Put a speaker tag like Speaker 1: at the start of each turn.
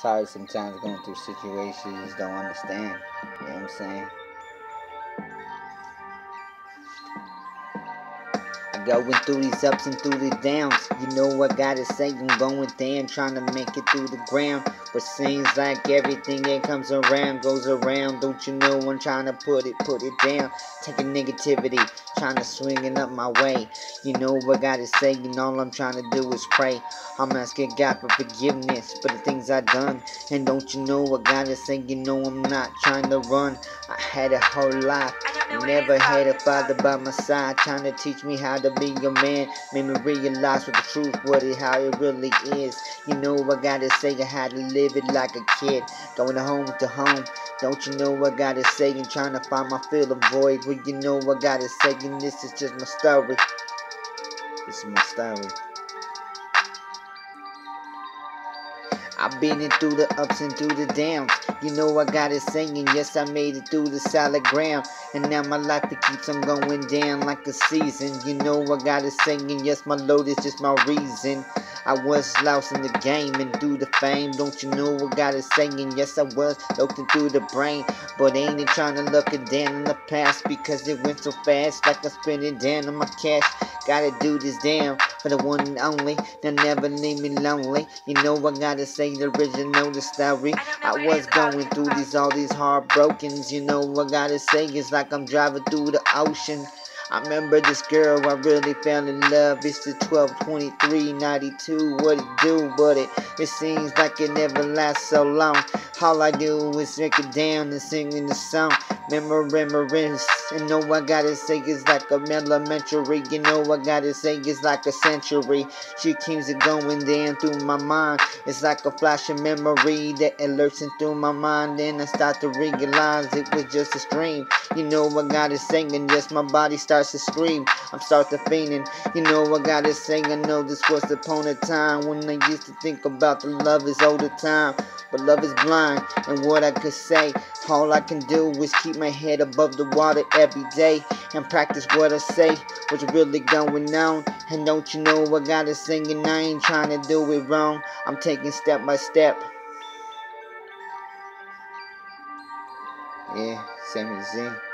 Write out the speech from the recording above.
Speaker 1: Sorry sometimes going through situations don't understand. You know what I'm saying? Going through these ups and through the downs. You know I gotta say I'm going down, trying to make it through the ground. But seems like everything that comes around goes around. Don't you know I'm trying to put it, put it down. Taking negativity, trying to swing it up my way. You know what gotta say, and all I'm trying to do is pray. I'm asking God for forgiveness for the things I done. And don't you know what gotta say, you know I'm not trying to run. I had a whole life. Never had a father by my side trying to teach me how to be a man. Made me realize what the truth, what it, how it really is. You know I gotta say I had to live it like a kid. Going home to home. Don't you know I gotta say and trying to find my feeling void. Well, you know I gotta say and this is just my story. This is my story. I've been in through the ups and through the downs. You know I got it singing, yes I made it through the solid ground. And now my life it keeps on going down like a season. You know I got it singing, yes my load is just my reason. I was lost in the game and through the fame. Don't you know I got it singing? Yes, I was looking through the brain. But ain't it trying to look it down in the past because it went so fast. Like I spent it down on my cash. Gotta do this damn for the one and only. They'll never leave me lonely. You know I gotta say the original, the story. I was going through these all these heartbrokens. You know I gotta say it's like I'm driving through the ocean. I remember this girl I really fell in love. It's the 12, 23, 92. What it do? But it, it seems like it never lasts so long. All I do is break it down and sing in the song. Memories, and know I gotta say it's like a elementary. You know I gotta say it's like a century. She keeps it going down through my mind. It's like a flash of memory that alerts through my mind. Then I start to realize it was just a stream. You know I gotta sing and yes, my body starts to scream. I'm start to fainting. You know I gotta sing. I know this was point of time when I used to think about the love is all the time. But love is blind, and what I could say, all I can do is keep my head above the water every day and practice what I say, what's really going on. And don't you know I gotta sing and I ain't trying to do it wrong. I'm taking step by step. Yeah, Sammy Z.